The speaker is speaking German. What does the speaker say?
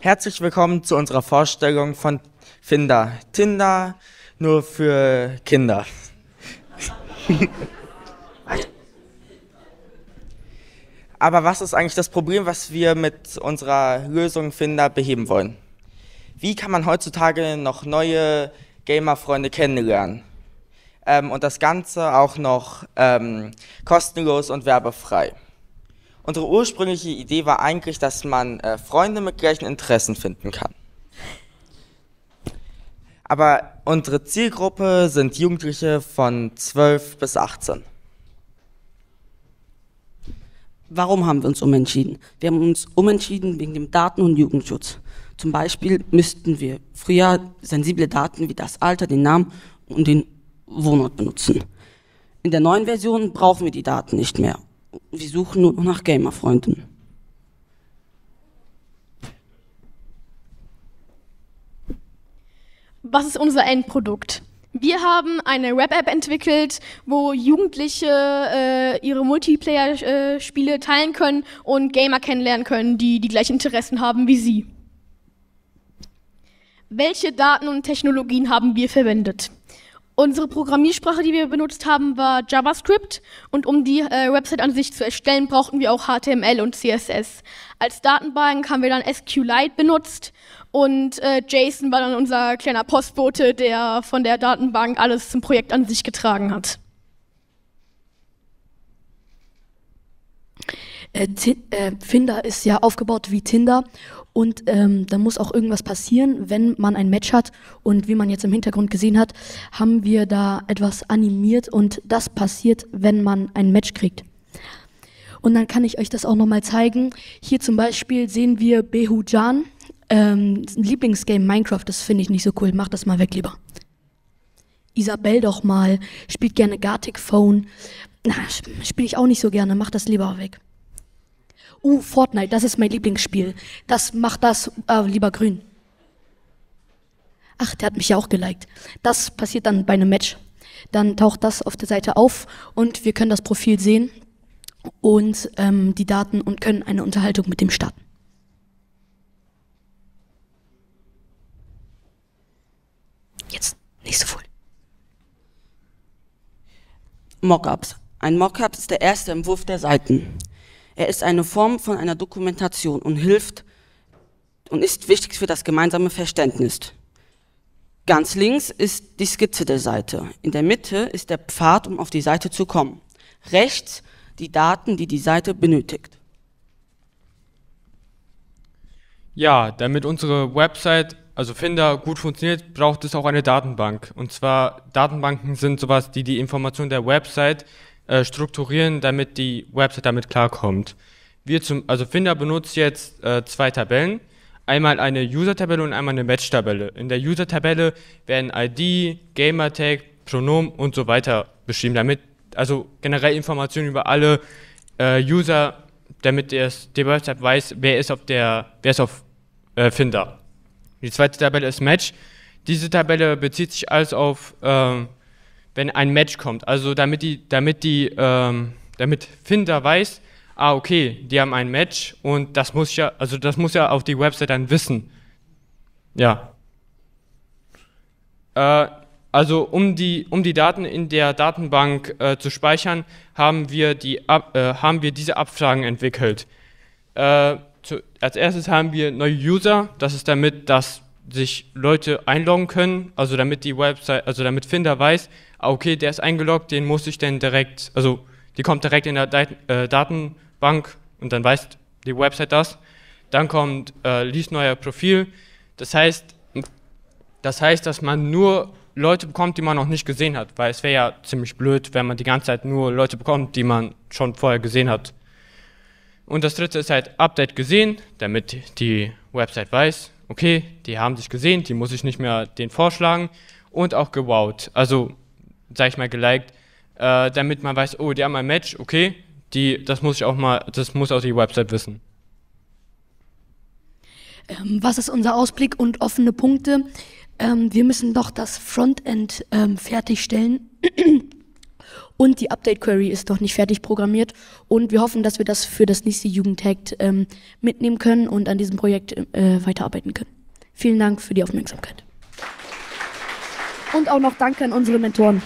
Herzlich willkommen zu unserer Vorstellung von Finder. Tinder nur für Kinder. Aber was ist eigentlich das Problem, was wir mit unserer Lösung Finder beheben wollen? Wie kann man heutzutage noch neue Gamer-Freunde kennenlernen? Ähm, und das Ganze auch noch ähm, kostenlos und werbefrei. Unsere ursprüngliche Idee war eigentlich, dass man äh, Freunde mit gleichen Interessen finden kann. Aber unsere Zielgruppe sind Jugendliche von 12 bis 18. Warum haben wir uns umentschieden? Wir haben uns umentschieden wegen dem Daten- und Jugendschutz. Zum Beispiel müssten wir früher sensible Daten wie das Alter, den Namen und den Wohnort benutzen. In der neuen Version brauchen wir die Daten nicht mehr. Wir suchen nur nach Gamerfreunden. Was ist unser Endprodukt? Wir haben eine Web-App entwickelt, wo Jugendliche äh, ihre Multiplayer-Spiele teilen können und Gamer kennenlernen können, die die gleichen Interessen haben wie sie. Welche Daten und Technologien haben wir verwendet? Unsere Programmiersprache, die wir benutzt haben, war JavaScript und um die äh, Website an sich zu erstellen, brauchten wir auch HTML und CSS. Als Datenbank haben wir dann SQLite benutzt und äh, Jason war dann unser kleiner Postbote, der von der Datenbank alles zum Projekt an sich getragen hat. Äh, äh, Finder ist ja aufgebaut wie Tinder und ähm, da muss auch irgendwas passieren, wenn man ein Match hat. Und wie man jetzt im Hintergrund gesehen hat, haben wir da etwas animiert und das passiert, wenn man ein Match kriegt. Und dann kann ich euch das auch nochmal zeigen. Hier zum Beispiel sehen wir Behu Jan, ähm, Lieblingsgame Minecraft, das finde ich nicht so cool. Mach das mal weg lieber. Isabel doch mal, spielt gerne Gartic Phone. Na, spiele ich auch nicht so gerne, mach das lieber weg. Uh, Fortnite, das ist mein Lieblingsspiel. Das macht das äh, lieber grün. Ach, der hat mich ja auch geliked. Das passiert dann bei einem Match. Dann taucht das auf der Seite auf und wir können das Profil sehen und ähm, die Daten und können eine Unterhaltung mit dem starten. Jetzt, nächste Folie. Mockups. Ein Mockup ist der erste Entwurf der Seiten. Er ist eine Form von einer Dokumentation und hilft und ist wichtig für das gemeinsame Verständnis. Ganz links ist die Skizze der Seite. In der Mitte ist der Pfad, um auf die Seite zu kommen. Rechts die Daten, die die Seite benötigt. Ja, damit unsere Website, also Finder, gut funktioniert, braucht es auch eine Datenbank. Und zwar Datenbanken sind sowas, die die Information der Website äh, strukturieren, damit die Website damit klarkommt. Wir zum, also Finder benutzt jetzt äh, zwei Tabellen. Einmal eine User-Tabelle und einmal eine Match-Tabelle. In der User-Tabelle werden ID, Gamertag, Pronomen und so weiter beschrieben, damit, also generell Informationen über alle äh, User, damit das, die Website weiß, wer ist auf der, wer ist auf äh, Finder. Die zweite Tabelle ist Match. Diese Tabelle bezieht sich alles auf ähm, wenn ein Match kommt. Also damit die, damit die, ähm, damit Finder weiß, ah okay, die haben ein Match und das muss ja, also das muss ja auf die Website dann wissen. Ja. Äh, also um die, um die Daten in der Datenbank äh, zu speichern, haben wir, die, äh, haben wir diese Abfragen entwickelt. Äh, zu, als erstes haben wir neue User, das ist damit, dass sich Leute einloggen können, also damit die Website, also damit Finder weiß, ah, okay, der ist eingeloggt, den muss ich dann direkt, also die kommt direkt in der Dat äh, Datenbank und dann weiß die Website das. Dann kommt äh, liest neuer Profil. Das heißt, das heißt, dass man nur Leute bekommt, die man noch nicht gesehen hat, weil es wäre ja ziemlich blöd, wenn man die ganze Zeit nur Leute bekommt, die man schon vorher gesehen hat. Und das dritte ist halt Update gesehen, damit die Website weiß, okay, die haben sich gesehen, die muss ich nicht mehr den vorschlagen und auch gewowt. Also sag ich mal, geliked, äh, damit man weiß, oh, die haben ein Match, okay, die, das muss ich auch mal, das muss auch die Website wissen. Ähm, was ist unser Ausblick und offene Punkte? Ähm, wir müssen doch das Frontend ähm, fertigstellen. und die Update-Query ist noch nicht fertig programmiert und wir hoffen, dass wir das für das nächste Jugendtag ähm, mitnehmen können und an diesem Projekt äh, weiterarbeiten können. Vielen Dank für die Aufmerksamkeit. Und auch noch Danke an unsere Mentoren.